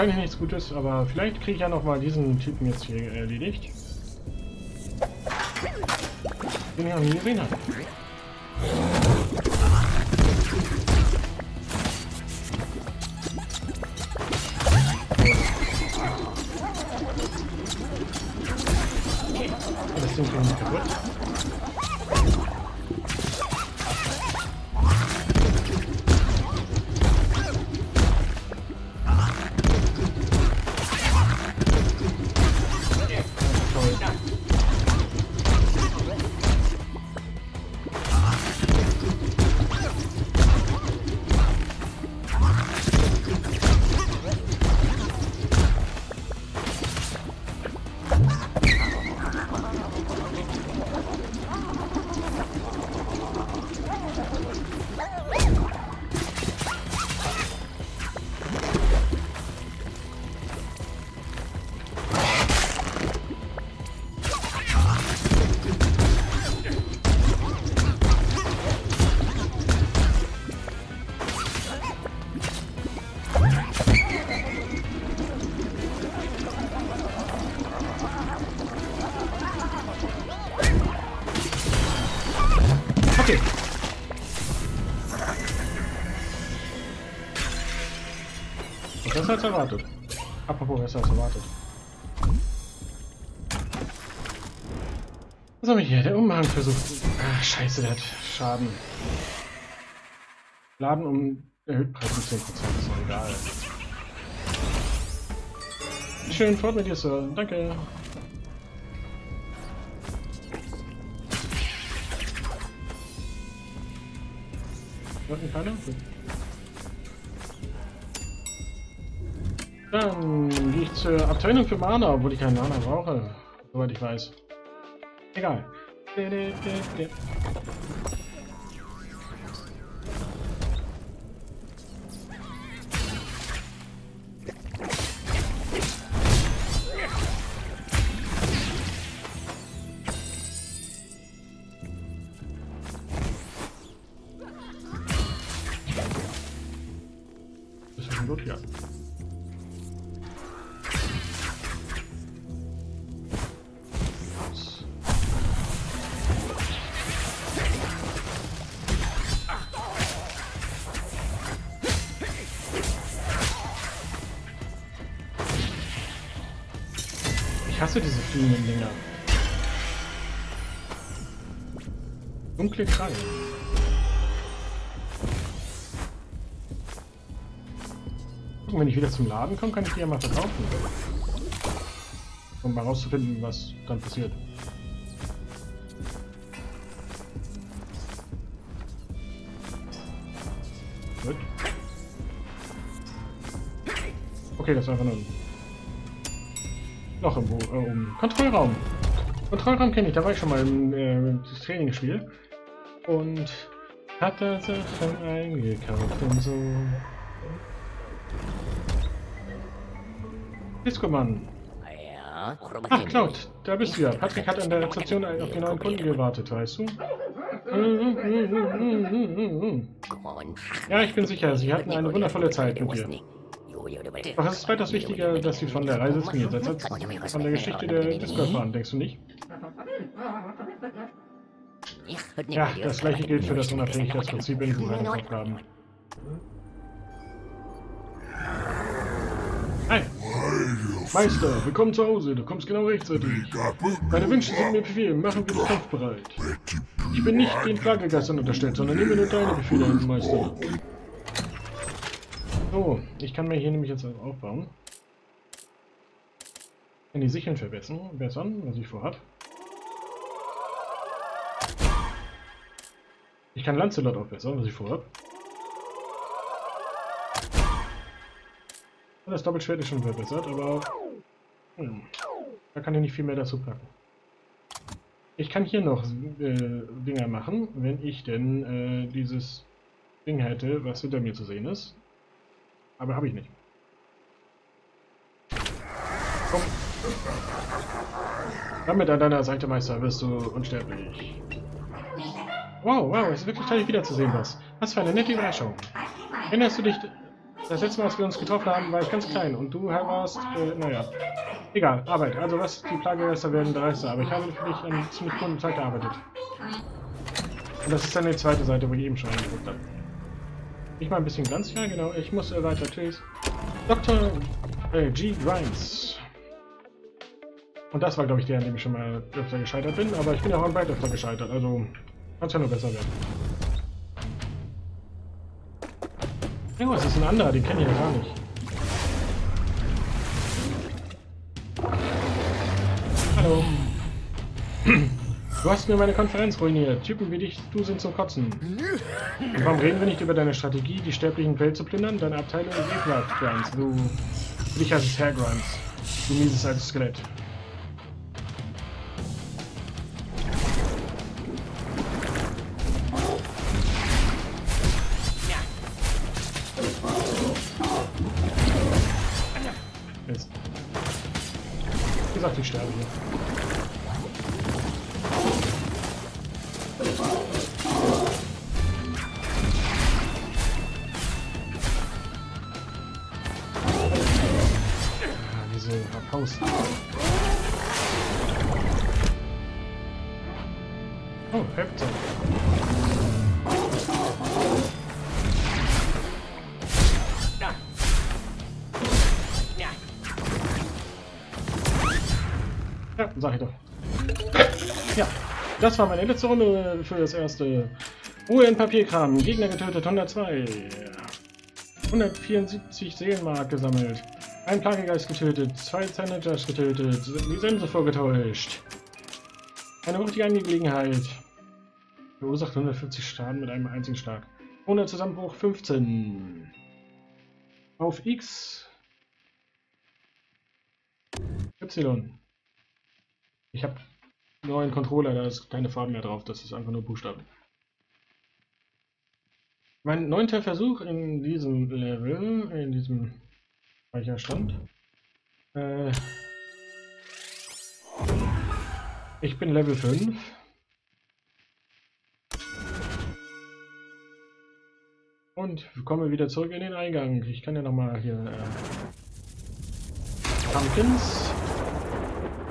wahrscheinlich nichts Gutes, aber vielleicht kriege ich ja noch mal diesen Typen jetzt hier erledigt. Den ich noch nie gesehen habe. Das Ding schon kaputt. Als erwartet. Apropos, besser als erwartet. Was haben wir hier? Der Umhang versucht. Ah, scheiße, der hat Schaden. Laden um erhöht Preis um 10%, ist doch egal. Schön, fort mit dir, Sir. Danke. Wollten keiner? Gut. Dann gehe ich zur Abteilung für Mana, obwohl ich keinen Mana brauche. Soweit ich weiß. Egal. Hasse diese fliegenden Dinger. Dunkle Krallen. Gucken, wenn ich wieder zum Laden komme, kann ich die ja mal verkaufen. Um mal rauszufinden, was dann passiert. Gut. Okay, das war einfach nur ein Loch im Bo äh. Kontrollraum. Kontrollraum kenne ich, da war ich schon mal im äh, Trainingsspiel. Und hat da Sachen eingekauft und so. Disco-Mann. Ach, Cloud, da bist du ja. Patrick hat an der Rezeption auf die neuen Kunden gewartet, weißt du? Ja, ich bin sicher, sie hatten eine wundervolle Zeit mit dir. Doch es ist weitaus wichtiger, dass sie von der Reise zu mir jetzt als von der Geschichte der Disco erfahren, denkst du nicht? Ja, das gleiche gilt für das Unabhängigkeitsprinzip in seinen Aufgaben. Hi! Meister, willkommen zu Hause. Du kommst genau rechtzeitig. Meine Wünsche sind mir Befehl. Machen wir den Kampf bereit. Ich bin nicht den Plagegeistern unterstellt, sondern nehme nur deine Befehle Meister. So, ich kann mir hier nämlich jetzt aufbauen. Ich kann die Sicheln verbessern, bessern, was ich vorhab. Ich kann Lancelot aufbessern, was ich vorhab. Das Doppelschwert ist schon verbessert, aber hm, da kann ich nicht viel mehr dazu packen. Ich kann hier noch äh, Dinger machen, wenn ich denn äh, dieses Ding hätte, was hinter mir zu sehen ist. Aber habe ich nicht. Komm. Damit an deiner Seite, Meister, wirst du unsterblich. Wow, wow, es ist wirklich toll, dich wiederzusehen, was. Was für eine nette Überraschung. Erinnerst du dich... Das letzte Mal, als wir uns getroffen haben, war ich ganz klein und du warst, äh, naja. Egal, Arbeit. Also was, die Plagegeister werden dreister, aber ich habe für dich an ziemlich coolen Zeit gearbeitet. Und das ist dann die zweite Seite, wo ich eben schon angeguckt habe. Ich mal ein bisschen Glanz, ja genau, ich muss äh, weiter, tschüss. Dr. Äh, G. Grimes. Und das war, glaube ich, der, an dem ich schon mal öfter gescheitert bin, aber ich bin ja auch an Bright öfter gescheitert, also kann es ja nur besser werden. Oh, es ist ein anderer, den kenne ich ja gar nicht. Hallo. Du hast mir meine Konferenz ruiniert. Typen wie dich, du sind zum Kotzen. Und warum reden wir nicht über deine Strategie, die sterblichen Welt zu plündern? Deine Abteilung ist ekelhaft, Grimes. Du... Dich heißt es Herr Grimes. Du mieses altes Skelett. Diese Haus. Oh, Hälfte. Ja, sag ich doch. Ja, das war meine letzte Runde für das erste Ruhe in Papierkram. Gegner getötet 102. 174 Seelenmark gesammelt. Ein Plagegeist getötet, zwei Sanitars getötet, die Sense vorgetäuscht. Eine richtige Angelegenheit. Verursacht 150 Schaden mit einem einzigen Schlag. Ohne Zusammenbruch 15. Auf X. Y. Ich habe nur einen Controller, da ist keine Farben mehr drauf, das ist einfach nur Buchstaben. Mein neunter Versuch in diesem Level, in diesem Speicherstand. Äh, ich bin Level 5. Und komme wieder zurück in den Eingang. Ich kann ja nochmal hier... Äh, Pumpkins.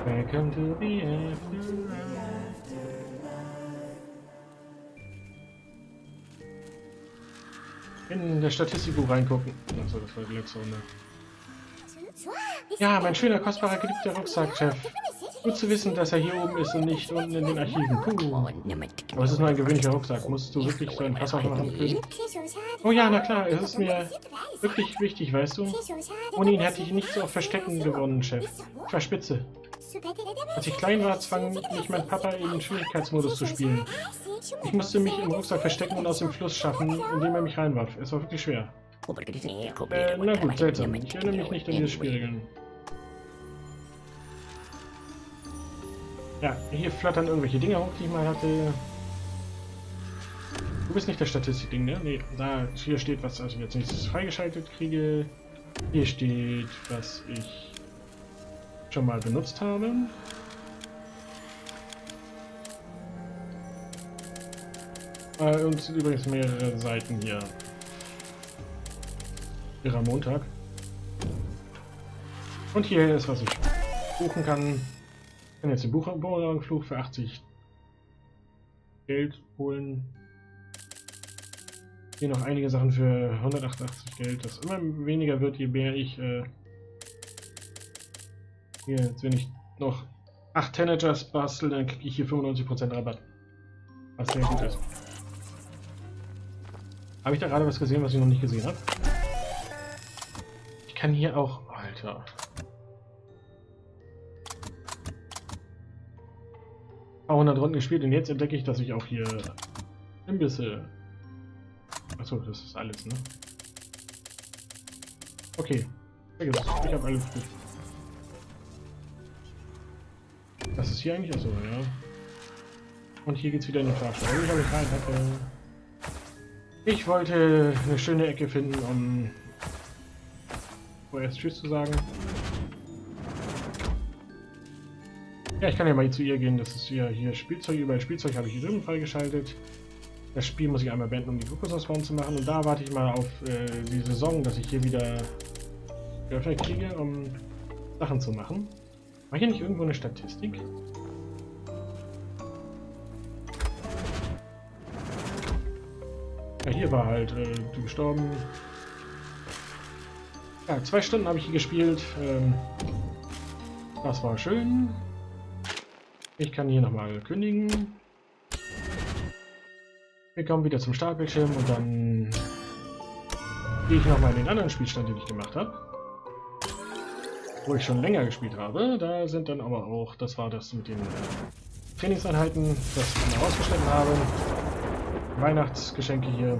Welcome to the afterlife. In das Statistikbuch reingucken. Achso, das war die letzte Runde. Ja, mein schöner, kostbarer, geliebter Rucksack, Chef. Gut zu wissen, dass er hier oben ist und nicht unten in den Archiven. Puh. Aber es ist nur ein gewöhnlicher Rucksack. Musst du wirklich so ein Pass aufmachen können? Oh ja, na klar, es ist mir wirklich wichtig, weißt du? Ohne ihn hätte ich nicht so auf Verstecken gewonnen, Chef. Ich war spitze. Als ich klein war, zwang mich mein Papa in den Schwierigkeitsmodus zu spielen. Ich musste mich im Rucksack verstecken und aus dem Fluss schaffen, indem er mich reinwarf. Es war wirklich schwer. Äh, na gut, seltsam. Ich erinnere mich nicht an dieses Spielregeln. Ja, hier flattern irgendwelche Dinge hoch, die ich mal hatte. Du bist nicht der Statistikding, ne? Ne, da, hier steht, was also jetzt nächstes freigeschaltet kriege. Hier steht, was ich schon mal benutzt habe. Äh, und sind übrigens mehrere Seiten hier. Ihrer Montag. Und hier ist, was ich buchen kann. Kann jetzt den Buchflug für 80 Geld holen. Hier noch einige Sachen für 188 Geld, das immer weniger wird, je mehr ich äh, hier, jetzt wenn ich noch 8 Tanagers bastel, dann kriege ich hier 95% Rabatt. Was sehr gut ist. Habe ich da gerade was gesehen, was ich noch nicht gesehen habe? Ich kann hier auch... Alter. Ein 100 Runden gespielt und jetzt entdecke ich, dass ich auch hier Imbisse... Achso, das ist alles, ne? Okay. Ich habe alles gespielt. Was ist hier eigentlich? Achso, ja. Und hier geht's wieder in die Fahrstelle. Ich habe rein hatte. Ich wollte eine schöne Ecke finden, um vorerst Tschüss zu sagen. Ja, ich kann ja mal zu ihr gehen. Das ist ja hier Spielzeug. Überall Spielzeug habe ich hier drüben freigeschaltet. Das Spiel muss ich einmal beenden, um die Kokosnussbaum zu machen. Und da warte ich mal auf äh, die Saison, dass ich hier wieder geöffnet kriege, um Sachen zu machen. War hier nicht irgendwo eine Statistik? Ja, hier war halt äh, gestorben. Ja, zwei Stunden habe ich hier gespielt. Ähm, das war schön. Ich kann hier nochmal kündigen. Wir kommen wieder zum Startbildschirm und dann gehe ich nochmal in den anderen Spielstand, den ich gemacht habe. Wo ich schon länger gespielt habe. Da sind dann aber auch, das war das mit den Trainingseinheiten, das ich mal ausgeschnitten habe. Weihnachtsgeschenke hier.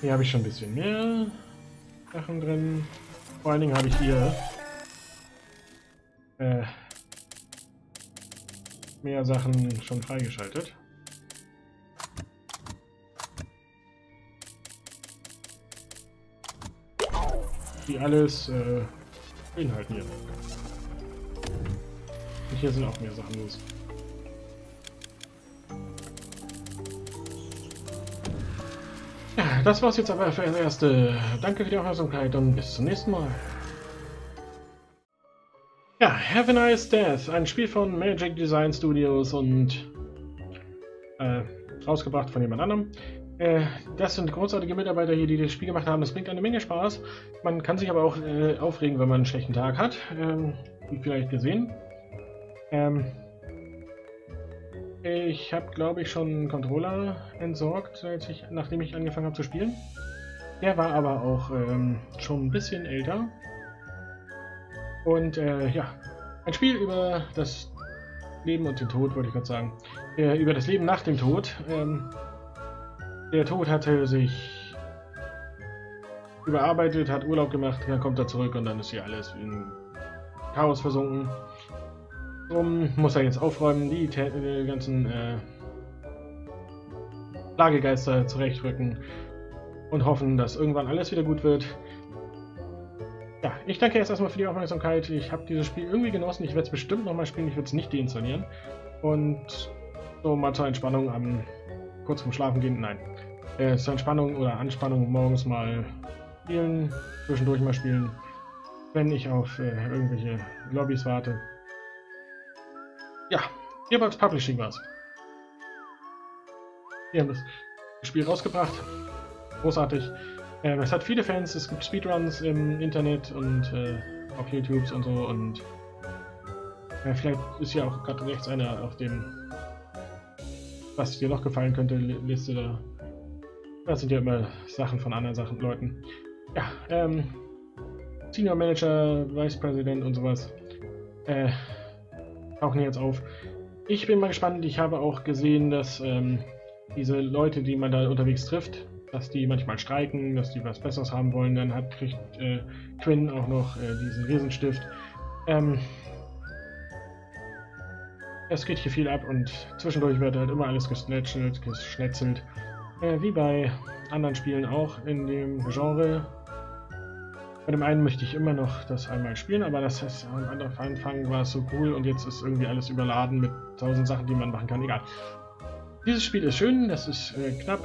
Hier habe ich schon ein bisschen mehr Sachen drin. Vor allen Dingen habe ich hier äh, mehr Sachen schon freigeschaltet. Die alles äh, beinhalten hier. Und hier sind auch mehr Sachen los. Das war's jetzt aber für das erste. Danke für die Aufmerksamkeit und bis zum nächsten Mal. Ja, Have a Nice Death, ein Spiel von Magic Design Studios und äh, rausgebracht von jemand anderem. Äh, das sind großartige Mitarbeiter hier, die das Spiel gemacht haben. Das bringt eine Menge Spaß. Man kann sich aber auch äh, aufregen, wenn man einen schlechten Tag hat. Ähm, wie vielleicht gesehen. Ähm, ich habe, glaube ich, schon einen Controller entsorgt, ich, nachdem ich angefangen habe zu spielen. Der war aber auch ähm, schon ein bisschen älter. Und äh, ja, ein Spiel über das Leben und den Tod, wollte ich gerade sagen. Äh, über das Leben nach dem Tod. Ähm, der Tod hatte sich überarbeitet, hat Urlaub gemacht, dann kommt er zurück und dann ist hier alles in Chaos versunken. Drum muss er jetzt aufräumen, die, die ganzen äh, Lagegeister zurechtrücken und hoffen, dass irgendwann alles wieder gut wird. Ja, ich danke jetzt erstmal für die Aufmerksamkeit. Ich habe dieses Spiel irgendwie genossen. Ich werde es bestimmt nochmal spielen. Ich werde es nicht deinstallieren. Und so mal zur Entspannung am kurz vorm Schlafen gehen. Nein. Äh, zur Entspannung oder Anspannung morgens mal spielen, zwischendurch mal spielen, wenn ich auf äh, irgendwelche Lobbys warte. Ja, Gearbox Publishing war's. Wir haben das Spiel rausgebracht. Großartig. Ähm, es hat viele Fans, es gibt Speedruns im Internet und äh, auf YouTubes und so und äh, vielleicht ist ja auch gerade rechts einer auf dem, was dir noch gefallen könnte, Liste da. Das sind ja immer Sachen von anderen Sachen, Leuten. Ja, ähm, Senior Manager, Vice President und sowas. Äh, tauchen jetzt auf. Ich bin mal gespannt. Ich habe auch gesehen, dass ähm, diese Leute, die man da unterwegs trifft, dass die manchmal streiken, dass die was Besseres haben wollen. Dann hat kriegt äh, Quinn auch noch äh, diesen Riesenstift. Ähm, es geht hier viel ab und zwischendurch wird halt immer alles geschnetzelt, geschnetzelt. Äh, wie bei anderen Spielen auch in dem Genre. Bei dem einen möchte ich immer noch das einmal spielen, aber das heißt, am Anfang war es so cool und jetzt ist irgendwie alles überladen mit tausend Sachen, die man machen kann. Egal. Dieses Spiel ist schön, das ist äh, knapp.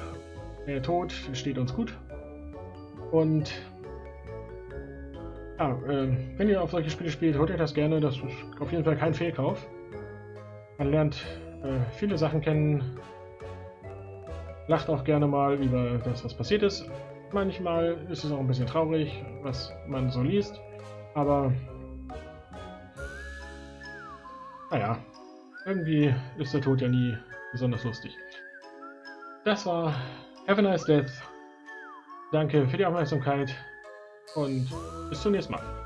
Der Tod steht uns gut. Und ja, äh, wenn ihr auf solche Spiele spielt, holt ihr das gerne. Das ist auf jeden Fall kein Fehlkauf. Man lernt äh, viele Sachen kennen. Lacht auch gerne mal über das, was passiert ist. Manchmal ist es auch ein bisschen traurig, was man so liest, aber naja, irgendwie ist der Tod ja nie besonders lustig. Das war Have a Nice Death. Danke für die Aufmerksamkeit und bis zum nächsten Mal.